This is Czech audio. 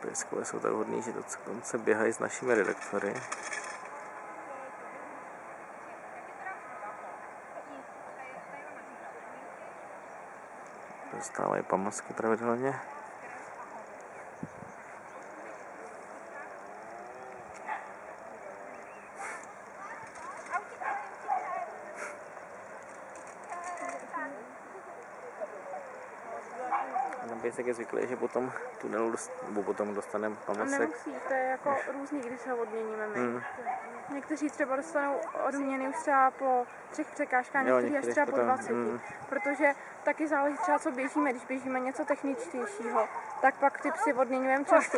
Peskové jsou tak hodný, že dokonce běhají s našimi redaktory. Dostávají pamlsky pravidelně. Ten pěsek je zvyklý, že potom tunelu dost, nebo potom dostaneme A pamlsek. nemusí, to je jako různý, když ho odměníme my. Hmm. Někteří třeba dostanou odměny už třeba po třech překážkách, Jo, někteří až třeba po potom, 20. hmm. Protože taky záleží třeba, co běžíme. Když běžíme něco techničtějšího, tak pak ty psy odměňujeme častěji.